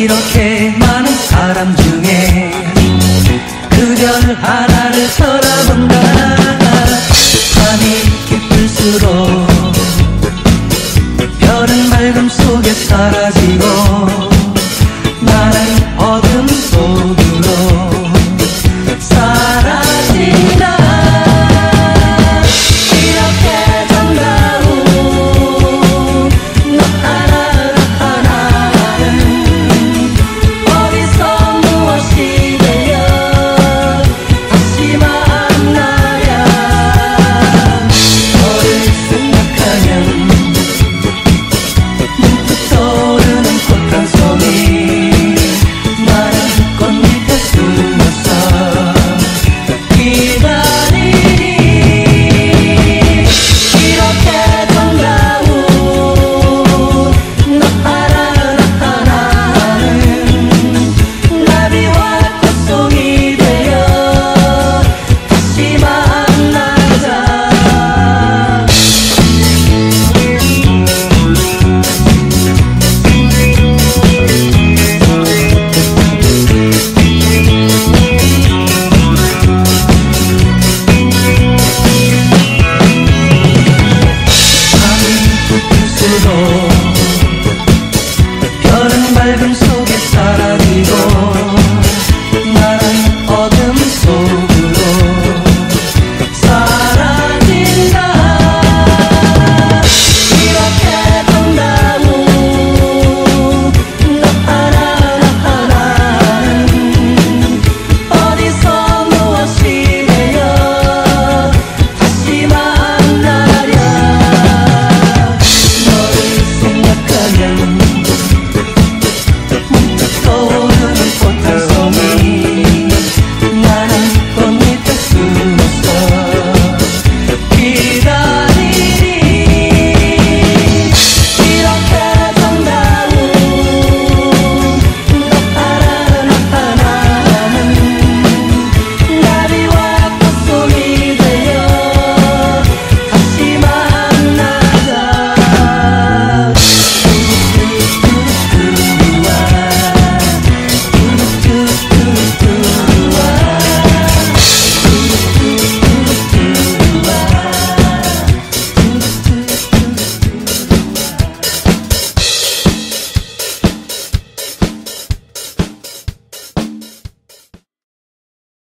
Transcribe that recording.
이렇게 많은 사람 중에 그별 하나를 쳐다본다.